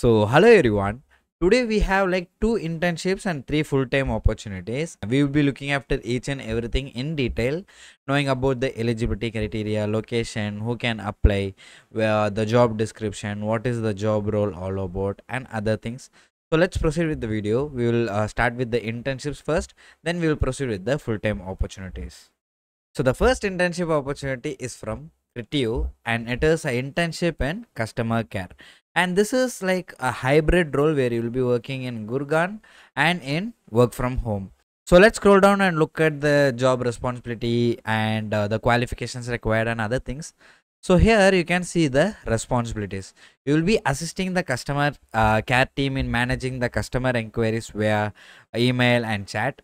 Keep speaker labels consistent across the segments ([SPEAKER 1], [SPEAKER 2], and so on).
[SPEAKER 1] So, hello everyone. Today we have like two internships and three full-time opportunities. We will be looking after each and everything in detail, knowing about the eligibility criteria, location, who can apply, where the job description, what is the job role all about, and other things. So let's proceed with the video. We will uh, start with the internships first, then we will proceed with the full-time opportunities. So the first internship opportunity is from Criteo and it is an internship in customer care and this is like a hybrid role where you will be working in Gurgaon and in work from home. So let's scroll down and look at the job responsibility and uh, the qualifications required and other things. So here you can see the responsibilities. You will be assisting the customer uh, care team in managing the customer inquiries via email and chat.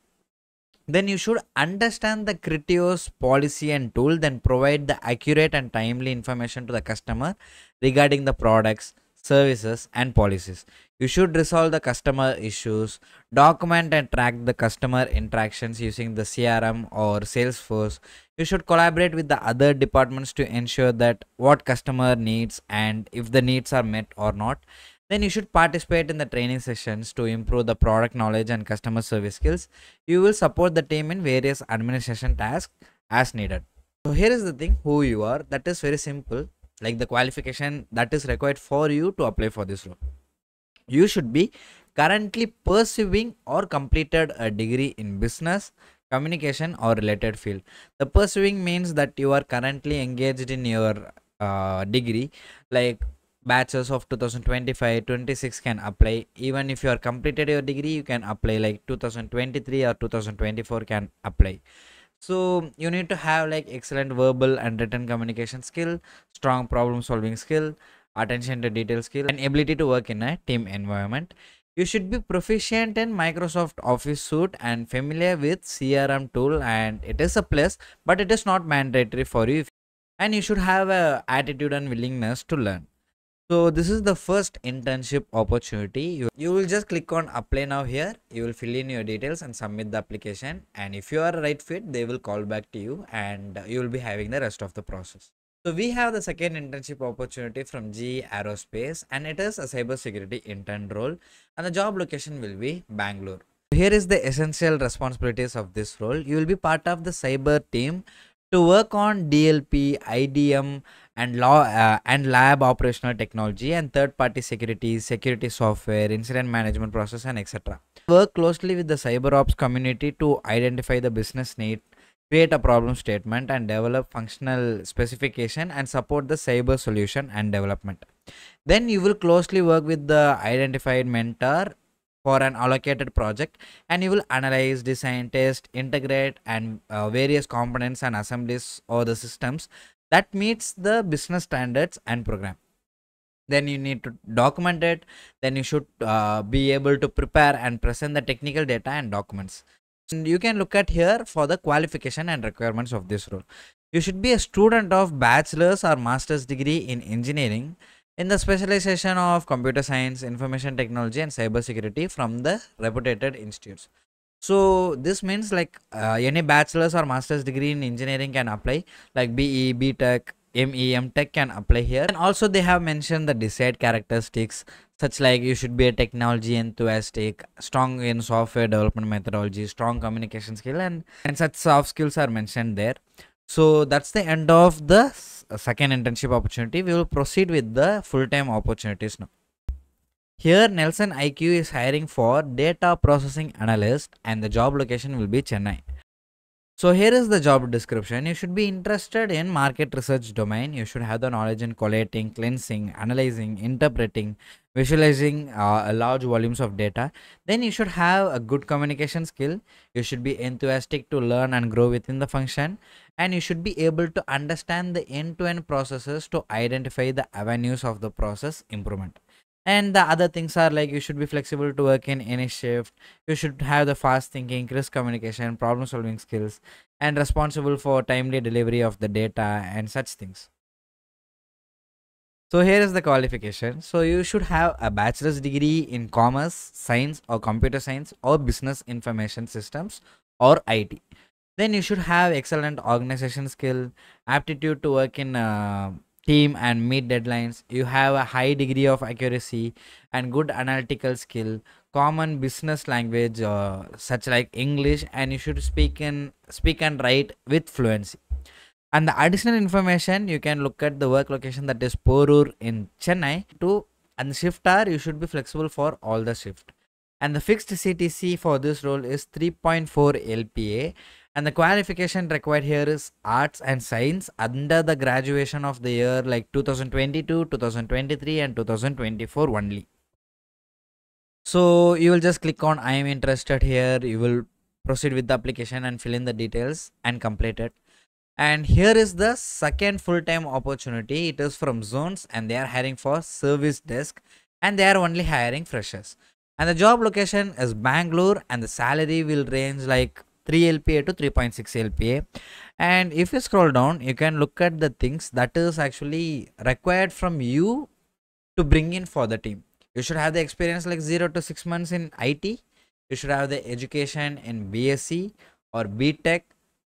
[SPEAKER 1] Then you should understand the Criteo's policy and tool, then provide the accurate and timely information to the customer regarding the products, services, and policies. You should resolve the customer issues, document and track the customer interactions using the CRM or Salesforce. You should collaborate with the other departments to ensure that what customer needs and if the needs are met or not. Then you should participate in the training sessions to improve the product knowledge and customer service skills. You will support the team in various administration tasks as needed. So here is the thing who you are. That is very simple like the qualification that is required for you to apply for this role you should be currently pursuing or completed a degree in business communication or related field. The pursuing means that you are currently engaged in your uh, degree. Like batches of 2025 26 can apply. Even if you are completed your degree you can apply. Like 2023 or 2024 can apply so you need to have like excellent verbal and written communication skill strong problem solving skill attention to detail skill and ability to work in a team environment. You should be proficient in microsoft office suite and familiar with crm tool and it is a plus but it is not mandatory for you. And you should have a attitude and willingness to learn so this is the first internship opportunity. You, you will just click on apply now here. You will fill in your details and submit the application. And if you are a right fit, they will call back to you and you will be having the rest of the process. So we have the second internship opportunity from GE Aerospace and it is a cybersecurity intern role and the job location will be Bangalore. Here is the essential responsibilities of this role. You will be part of the cyber team to work on DLP, IDM, and law uh, and lab operational technology and third party security security software incident management process and etc work closely with the cyber ops community to identify the business need create a problem statement and develop functional specification and support the cyber solution and development. Then you will closely work with the identified mentor for an allocated project and you will analyze design test integrate and uh, various components and assemblies or the systems that meets the business standards and program. Then you need to document it. Then you should uh, be able to prepare and present the technical data and documents. And you can look at here for the qualification and requirements of this role. You should be a student of bachelor's or master's degree in engineering in the specialization of computer science information technology and cybersecurity from the reputed institutes. So this means like uh, any bachelor's or master's degree in engineering can apply like be btech me tech can apply here. And also they have mentioned the desired characteristics such like you should be a technology enthusiastic strong in software development methodology strong communication skill and and such soft skills are mentioned there so that's the end of the uh, second internship opportunity we will proceed with the full-time opportunities now here NielsenIQ is hiring for data processing analyst and the job location will be Chennai. So here is the job description. You should be interested in market research domain. You should have the knowledge in collating, cleansing, analyzing, interpreting, visualizing uh, large volumes of data. Then you should have a good communication skill. You should be enthusiastic to learn and grow within the function. And you should be able to understand the end-to-end -end processes to identify the avenues of the process improvement and the other things are like you should be flexible to work in any shift. You should have the fast thinking crisp communication problem solving skills and responsible for timely delivery of the data and such things. So here is the qualification. So you should have a bachelor's degree in commerce science or computer science or business information systems or it then you should have excellent organization skill aptitude to work in uh, team and meet deadlines you have a high degree of accuracy and good analytical skill common business language uh, such like english and you should speak in speak and write with fluency. And the additional information you can look at the work location that is porur in chennai. To and shift hour you should be flexible for all the shift. And the fixed ctc for this role is 3.4 lpa and the qualification required here is arts and science under the graduation of the year like 2022 2023 and 2024 only. So you will just click on i am interested here. You will proceed with the application and fill in the details and complete it. And here is the second full-time opportunity. It is from zones and they are hiring for service desk and they are only hiring freshers. And the job location is bangalore and the salary will range like 3 lpa to 3.6 lpa and if you scroll down you can look at the things that is actually required from you to bring in for the team. You should have the experience like 0 to 6 months in it you should have the education in bsc or btech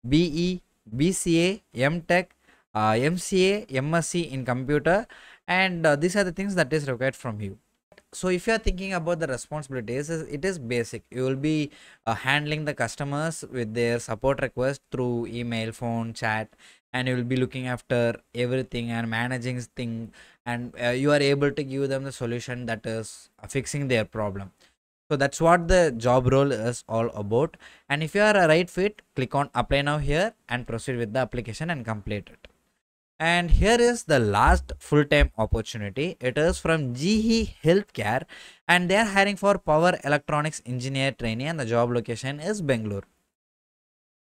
[SPEAKER 1] be BCA, MTech, uh, MCA, MSc in computer, and uh, these are the things that is required from you. So if you are thinking about the responsibilities, it is basic. You will be uh, handling the customers with their support request through email, phone, chat, and you will be looking after everything and managing thing, and uh, you are able to give them the solution that is fixing their problem. So that's what the job role is all about. And if you are a right fit click on apply now here and proceed with the application and complete it and here is the last full-time opportunity. It is from GE Healthcare and they are hiring for power electronics engineer trainee and the job location is Bangalore.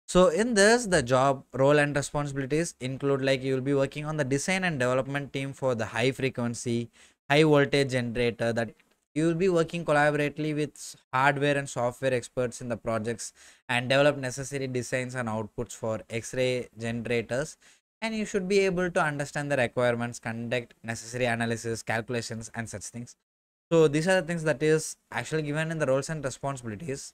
[SPEAKER 1] So in this the job role and responsibilities include like you will be working on the design and development team for the high frequency high voltage generator that you will be working collaboratively with hardware and software experts in the projects and develop necessary designs and outputs for x-ray generators and you should be able to understand the requirements conduct necessary analysis calculations and such things. So these are the things that is actually given in the roles and responsibilities.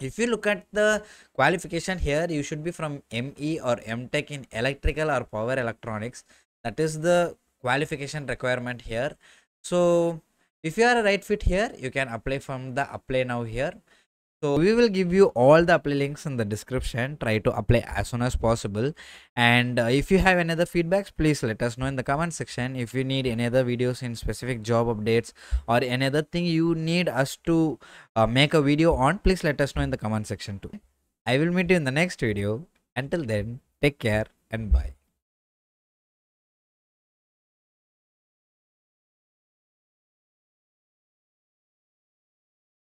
[SPEAKER 1] If you look at the qualification here you should be from me or mtech in electrical or power electronics. That is the qualification requirement here. So if you are a right fit here you can apply from the apply now here so we will give you all the apply links in the description. Try to apply as soon as possible. And uh, if you have any other feedbacks please let us know in the comment section. If you need any other videos in specific job updates or any other thing you need us to uh, make a video on please let us know in the comment section too. I will meet you in the next video. Until then take care and bye